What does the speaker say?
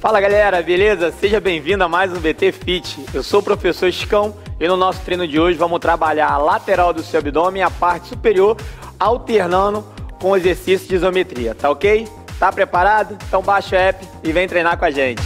Fala galera, beleza? Seja bem-vindo a mais um BT Fit. Eu sou o professor Chicão e no nosso treino de hoje vamos trabalhar a lateral do seu abdômen e a parte superior, alternando com o exercício de isometria, tá ok? Tá preparado? Então baixa o app e vem treinar com a gente.